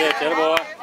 Right, good